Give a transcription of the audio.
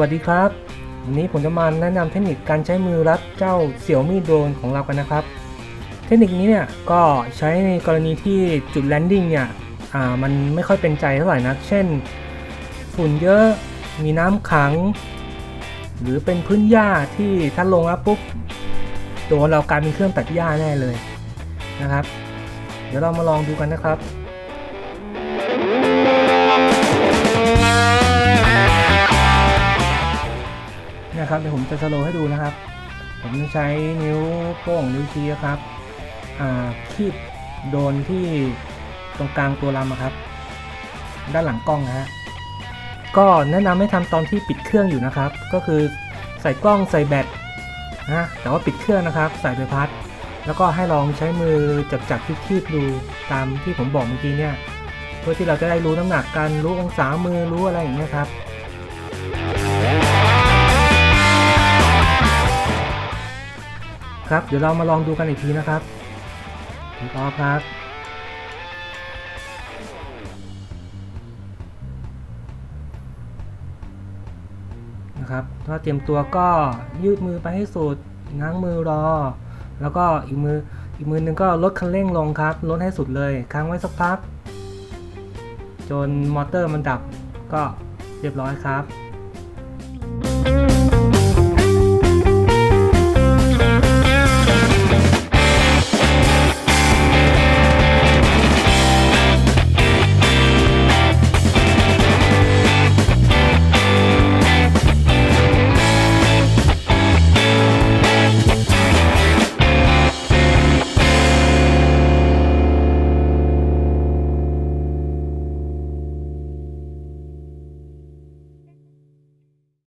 สวัสดีครับ วันนี้ผมจะมาแนะนำเทคนิคการใช้มือรับเจ้าเสี่ยวมี่โดรนของเรากันนะครับ เทคนิคนี้เนี่ยก็ใช้ในกรณีที่จุด landing เนี่ยมันไม่ค่อยเป็นใจเท่าไหร่นะเช่น ฝุ่นเยอะมีน้ำขัง หรือเป็นพื้นหญ้าที่ถ้าลงแล้วปุ๊บตัวเรากลายเป็นเครื่องตัดหญ้าแน่เลยนะครับ เดี๋ยวเรามาลองดูกันนะครับ นะครับเดี๋ยวผมจะสโลว์ให้ดูนะครับ ผมจะใช้นิ้วโป้งนิ้วชี้ครับคีบโดนที่ตรงกลางตัวลำอะครับ ด้านหลังกล้องนะฮะก็แนะนำให้ทำตอนที่ปิดเครื่องอยู่นะครับ ก็คือใส่กล้องใส่แบตนะแต่ว่าปิดเครื่องนะครับ ใส่ใบพัด แล้วก็ให้ลองใช้มือจับจับคีบๆดูตามที่ผมบอกเมื่อกี้เนี่ยเพื่อที่เราจะได้รู้น้ำหนักกันรู้องศามือรู้อะไรอย่างเงี้ยครับ ครับ เดี๋ยวเรามาลองดูกันอีกทีนะครับพร้อมครับนะครับถ้าเตรียมตัวก็ยืดมือไปให้สุดง้างมือรอ แล้วก็อีกมืออีกมือหนึงก็ลดคันเร่งลงครับ ลดให้สุดเลยค้างไว้สักพัก จนมอเตอร์มันดับก็เรียบร้อยครับ